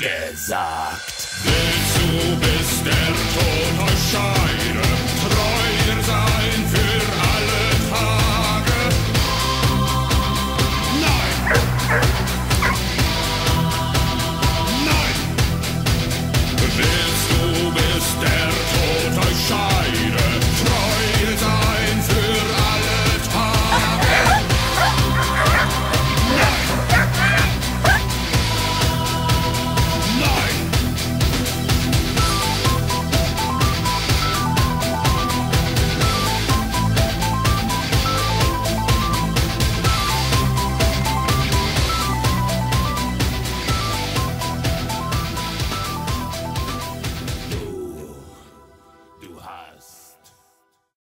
gesagt. Willst du bis der Tod euch scheide, treuer sein für alle Tage? Nein! Nein! Willst du bis der Tod euch scheide?